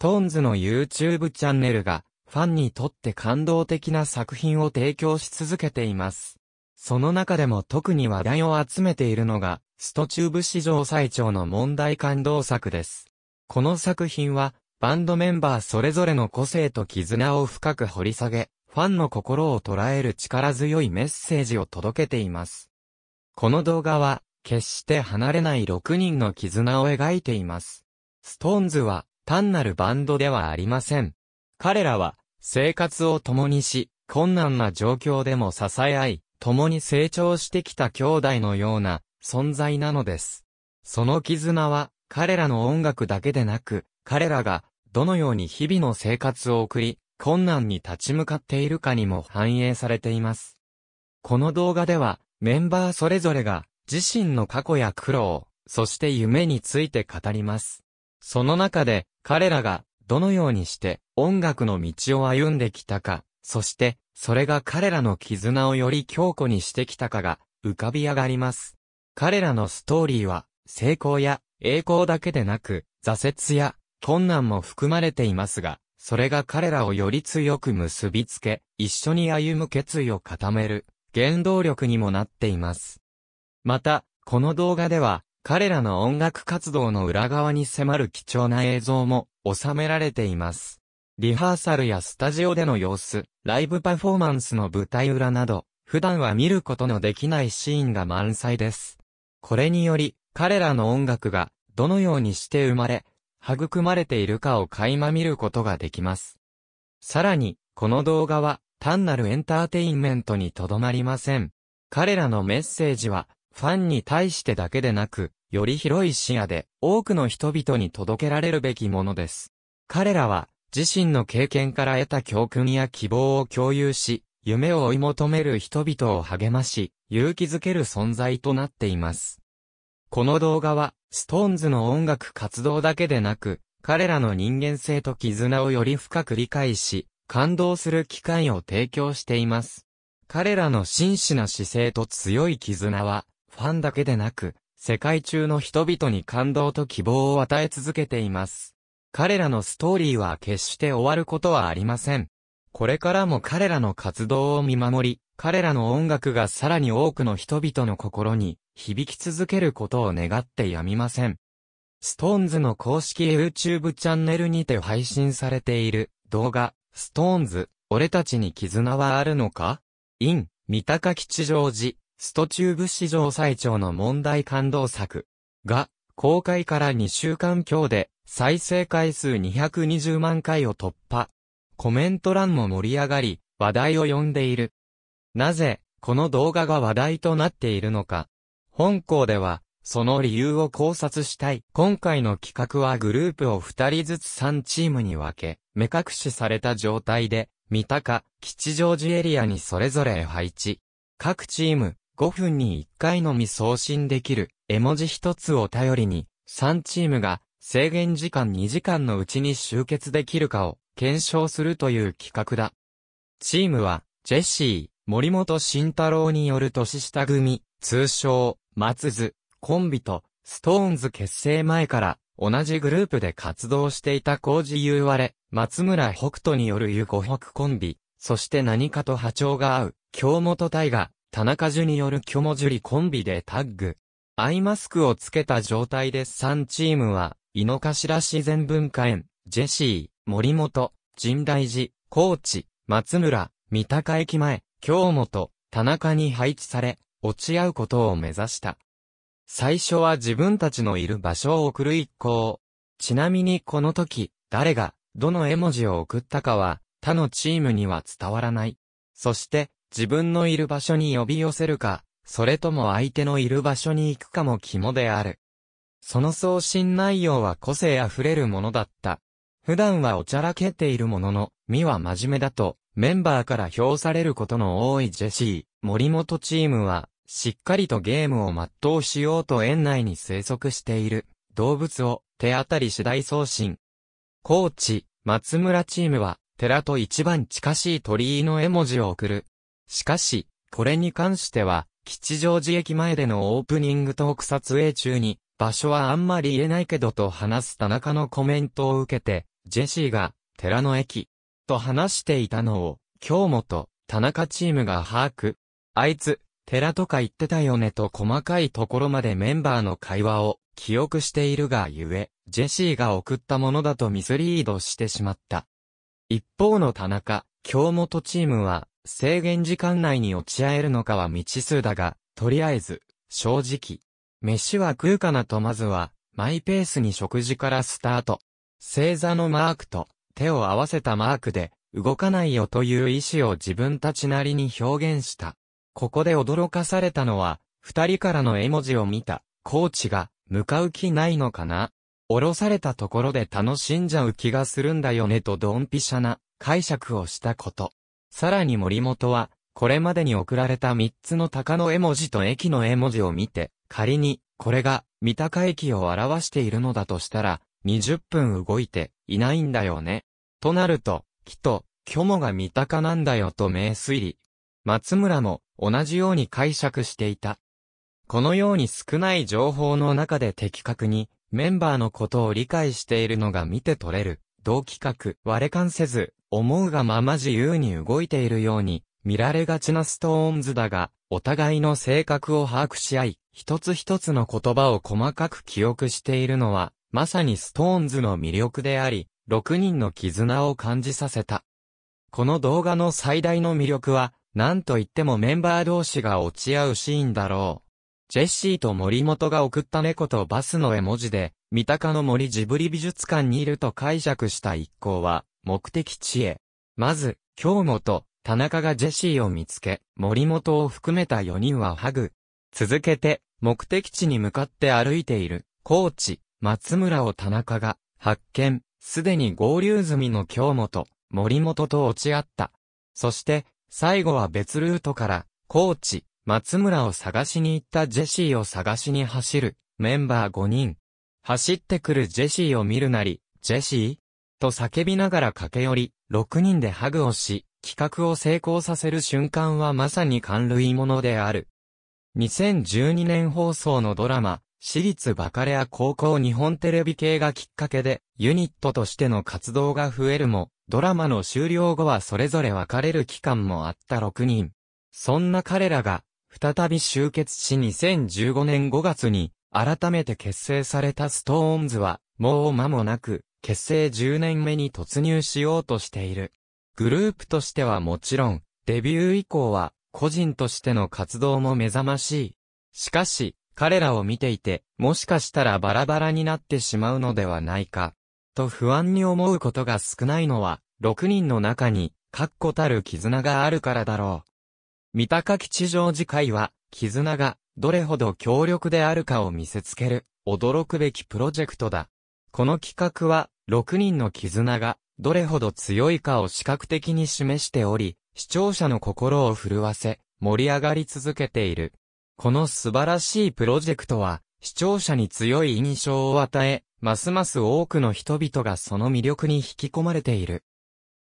トーンズの YouTube チャンネルが、ファンにとって感動的な作品を提供し続けています。その中でも特に話題を集めているのが、ストチューブ史上最長の問題感動作です。この作品は、バンドメンバーそれぞれの個性と絆を深く掘り下げ、ファンの心を捉える力強いメッセージを届けています。この動画は、決して離れない6人の絆を描いています。ストーンズは、単なるバンドではありません。彼らは、生活を共にし、困難な状況でも支え合い、共に成長してきた兄弟のような存在なのです。その絆は、彼らの音楽だけでなく、彼らが、どのように日々の生活を送り、困難に立ち向かっているかにも反映されています。この動画では、メンバーそれぞれが、自身の過去や苦労、そして夢について語ります。その中で、彼らが、どのようにして音楽の道を歩んできたか、そして、それが彼らの絆をより強固にしてきたかが、浮かび上がります。彼らのストーリーは、成功や栄光だけでなく、挫折や困難も含まれていますが、それが彼らをより強く結びつけ、一緒に歩む決意を固める、原動力にもなっています。また、この動画では、彼らの音楽活動の裏側に迫る貴重な映像も収められています。リハーサルやスタジオでの様子、ライブパフォーマンスの舞台裏など、普段は見ることのできないシーンが満載です。これにより、彼らの音楽がどのようにして生まれ、育まれているかを垣間見ることができます。さらに、この動画は単なるエンターテインメントにとどまりません。彼らのメッセージは、ファンに対してだけでなく、より広い視野で多くの人々に届けられるべきものです。彼らは、自身の経験から得た教訓や希望を共有し、夢を追い求める人々を励まし、勇気づける存在となっています。この動画は、ストーンズの音楽活動だけでなく、彼らの人間性と絆をより深く理解し、感動する機会を提供しています。彼らの真摯な姿勢と強い絆は、ファンだけでなく、世界中の人々に感動と希望を与え続けています。彼らのストーリーは決して終わることはありません。これからも彼らの活動を見守り、彼らの音楽がさらに多くの人々の心に響き続けることを願ってやみません。 SixTONESの公式 YouTube チャンネルにて配信されている動画、 SixTONES、俺たちに絆はあるのか ?in、三鷹吉祥寺、ストチューブ史上最長の問題感動作が、公開から2週間強で再生回数220万回を突破。コメント欄も盛り上がり、話題を呼んでいる。なぜ、この動画が話題となっているのか。本校では、その理由を考察したい。今回の企画はグループを2人ずつ3チームに分け、目隠しされた状態で、三鷹、吉祥寺エリアにそれぞれ配置。各チーム、5分に1回のみ送信できる、絵文字1つを頼りに、3チームが、制限時間2時間のうちに集結できるかを、検証するという企画だ。チームは、ジェシー、森本慎太郎による年下組、通称、松津、コンビと、ストーンズ結成前から、同じグループで活動していた工事優われ、松村北斗によるゆご北コンビ、そして何かと波長が合う、京本大河、田中樹による巨も樹里コンビでタッグ。アイマスクをつけた状態で3チームは、井の頭自然文化園、ジェシー、森本、神大寺、高知、松村、三鷹駅前、京本、田中に配置され、落ち合うことを目指した。最初は自分たちのいる場所を送る一行。ちなみにこの時、誰が、どの絵文字を送ったかは、他のチームには伝わらない。そして、自分のいる場所に呼び寄せるか、それとも相手のいる場所に行くかも肝である。その送信内容は個性あふれるものだった。普段はおちゃらけているものの、身は真面目だと、メンバーから評されることの多いジェシー、森本チームは、しっかりとゲームを全うしようと園内に生息している動物を手当たり次第送信。コーチ、松村チームは、寺と一番近しい鳥居の絵文字を送る。しかし、これに関しては、吉祥寺駅前でのオープニングトーク撮影中に、場所はあんまり言えないけどと話す田中のコメントを受けて、ジェシーが、寺の駅、と話していたのを、京本、田中チームが把握。あいつ、寺とか言ってたよねと細かいところまでメンバーの会話を記憶しているがゆえ、ジェシーが送ったものだとミスリードしてしまった。一方の田中、京本チームは、制限時間内に落ち合えるのかは未知数だが、とりあえず、正直。飯は食うかなとまずは、マイペースに食事からスタート。星座のマークと手を合わせたマークで、動かないよという意思を自分たちなりに表現した。ここで驚かされたのは、二人からの絵文字を見た、コーチが、向かう気ないのかな？降ろされたところで楽しんじゃう気がするんだよねとドンピシャな解釈をしたこと。さらに森本は、これまでに送られた三つの鷹の絵文字と駅の絵文字を見て、仮に、これが、三鷹駅を表しているのだとしたら、20分動いて、いないんだよね。となると、きっと、虚もが三鷹なんだよと名推理。松村も、同じように解釈していた。このように少ない情報の中で的確に、メンバーのことを理解しているのが見て取れる。同企画、我関せず、思うがまま自由に動いているように、見られがちな SixTONESだが、お互いの性格を把握し合い、一つ一つの言葉を細かく記憶しているのは、まさに SixTONESの魅力であり、6人の絆を感じさせた。この動画の最大の魅力は、なんといってもメンバー同士が落ち合うシーンだろう。ジェシーと森本が送った猫とバスの絵文字で、三鷹の森ジブリ美術館にいると解釈した一行は、目的地へ。まず、京本、田中がジェシーを見つけ、森本を含めた4人はハグ。続けて、目的地に向かって歩いている、コーチ、松村を田中が、発見、すでに合流済みの京本、森本と落ち合った。そして、最後は別ルートから、コーチ、松村を探しに行ったジェシーを探しに走る、メンバー5人。走ってくるジェシーを見るなり、ジェシー？と叫びながら駆け寄り、6人でハグをし、企画を成功させる瞬間はまさに感類ものである。2012年放送のドラマ、私立バカレア高校日本テレビ系がきっかけで、ユニットとしての活動が増えるも、ドラマの終了後はそれぞれ別れる期間もあった6人。そんな彼らが、再び集結し2015年5月に、改めて結成されたストーンズは、もう間もなく、結成10年目に突入しようとしている。グループとしてはもちろん、デビュー以降は、個人としての活動も目覚ましい。しかし、彼らを見ていて、もしかしたらバラバラになってしまうのではないか、と不安に思うことが少ないのは、6人の中に、確固たる絆があるからだろう。三鷹吉祥寺会は、絆が、どれほど強力であるかを見せつける、驚くべきプロジェクトだ。この企画は、6人の絆が、どれほど強いかを視覚的に示しており、視聴者の心を震わせ、盛り上がり続けている。この素晴らしいプロジェクトは、視聴者に強い印象を与え、ますます多くの人々がその魅力に引き込まれている。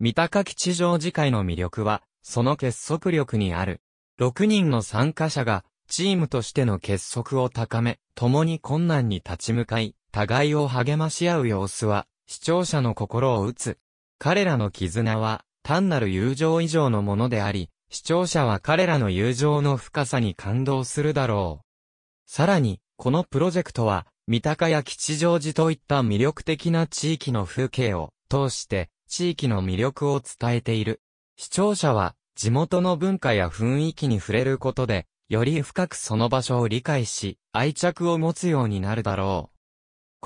三鷹吉祥寺会の魅力は、その結束力にある。6人の参加者が、チームとしての結束を高め、共に困難に立ち向かい、互いを励まし合う様子は、視聴者の心を打つ。彼らの絆は、単なる友情以上のものであり、視聴者は彼らの友情の深さに感動するだろう。さらに、このプロジェクトは、三鷹や吉祥寺といった魅力的な地域の風景を通して、地域の魅力を伝えている。視聴者は、地元の文化や雰囲気に触れることで、より深くその場所を理解し、愛着を持つようになるだろう。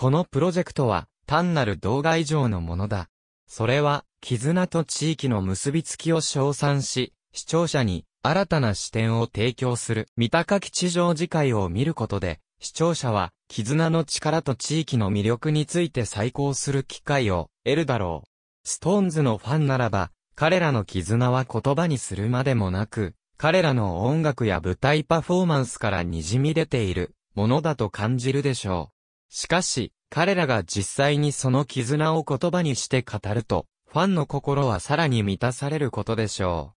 このプロジェクトは、単なる動画以上のものだ。それは、絆と地域の結びつきを称賛し、視聴者に新たな視点を提供する三鷹吉祥寺会を見ることで、視聴者は絆の力と地域の魅力について再考する機会を得るだろう。ストーンズのファンならば、彼らの絆は言葉にするまでもなく、彼らの音楽や舞台パフォーマンスから滲み出ているものだと感じるでしょう。しかし、彼らが実際にその絆を言葉にして語ると、ファンの心はさらに満たされることでしょう。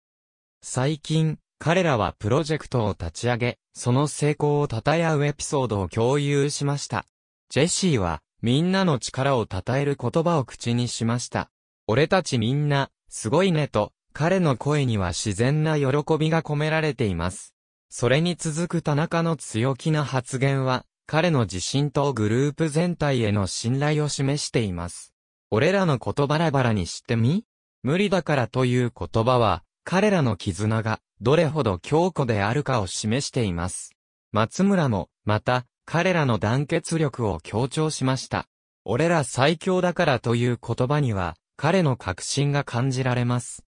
最近、彼らはプロジェクトを立ち上げ、その成功を称え合うエピソードを共有しました。ジェシーは、みんなの力を称える言葉を口にしました。俺たちみんな、すごいねと、彼の声には自然な喜びが込められています。それに続く田中の強気な発言は、彼の自信とグループ全体への信頼を示しています。俺らの言バラバラにしてみ？無理だからという言葉は、彼らの絆がどれほど強固であるかを示しています。松村も、また、彼らの団結力を強調しました。俺ら最強だからという言葉には、彼の確信が感じられます。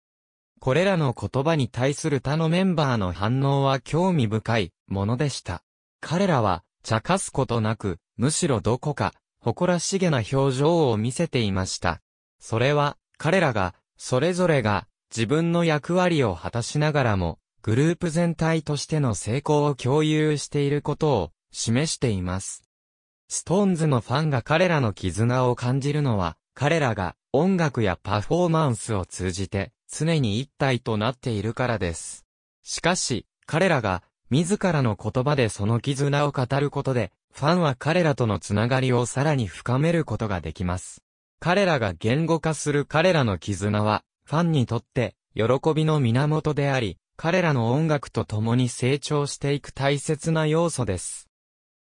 これらの言葉に対する他のメンバーの反応は興味深いものでした。彼らは、茶化すことなく、むしろどこか、誇らしげな表情を見せていました。それは、彼らが、それぞれが、自分の役割を果たしながらも、グループ全体としての成功を共有していることを、示しています。ストーンズのファンが彼らの絆を感じるのは、彼らが音楽やパフォーマンスを通じて常に一体となっているからです。しかし、彼らが自らの言葉でその絆を語ることで、ファンは彼らとのつながりをさらに深めることができます。彼らが言語化する彼らの絆は、ファンにとって喜びの源であり、彼らの音楽と共に成長していく大切な要素です。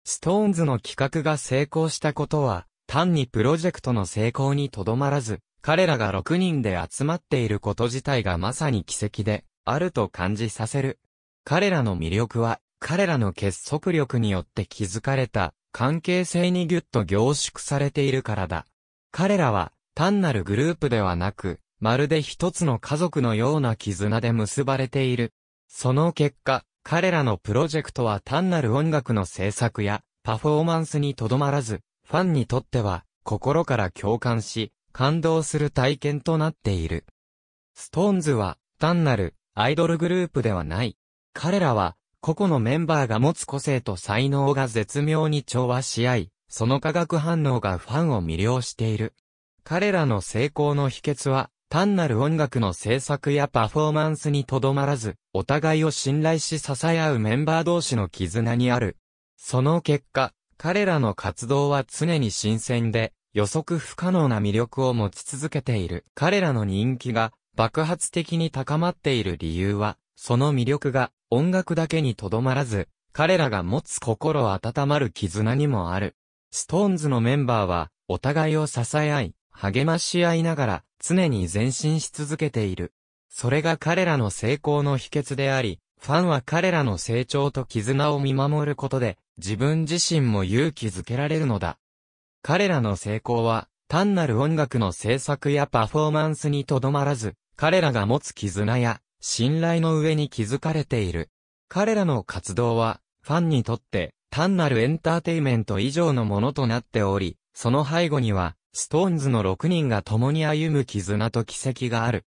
ストーンズの企画が成功したことは、単にプロジェクトの成功にとどまらず、彼らが6人で集まっていること自体がまさに奇跡で、あると感じさせる。彼らの魅力は、彼らの結束力によって築かれた関係性にぎゅっと凝縮されているからだ。彼らは単なるグループではなく、まるで一つの家族のような絆で結ばれている。その結果、彼らのプロジェクトは単なる音楽の制作やパフォーマンスにとどまらず、ファンにとっては心から共感し、感動する体験となっている。ストーンズは単なるアイドルグループではない。彼らは、個々のメンバーが持つ個性と才能が絶妙に調和し合い、その化学反応がファンを魅了している。彼らの成功の秘訣は、単なる音楽の制作やパフォーマンスにとどまらず、お互いを信頼し支え合うメンバー同士の絆にある。その結果、彼らの活動は常に新鮮で、予測不可能な魅力を持ち続けている。彼らの人気が爆発的に高まっている理由は、その魅力が音楽だけにとどまらず、彼らが持つ心温まる絆にもある。ストーンズのメンバーは、お互いを支え合い、励まし合いながら、常に前進し続けている。それが彼らの成功の秘訣であり、ファンは彼らの成長と絆を見守ることで、自分自身も勇気づけられるのだ。彼らの成功は、単なる音楽の制作やパフォーマンスにとどまらず、彼らが持つ絆や信頼の上に築かれている。彼らの活動は、ファンにとって単なるエンターテイメント以上のものとなっており、その背後には、ストーンズの6人が共に歩む絆と奇跡がある。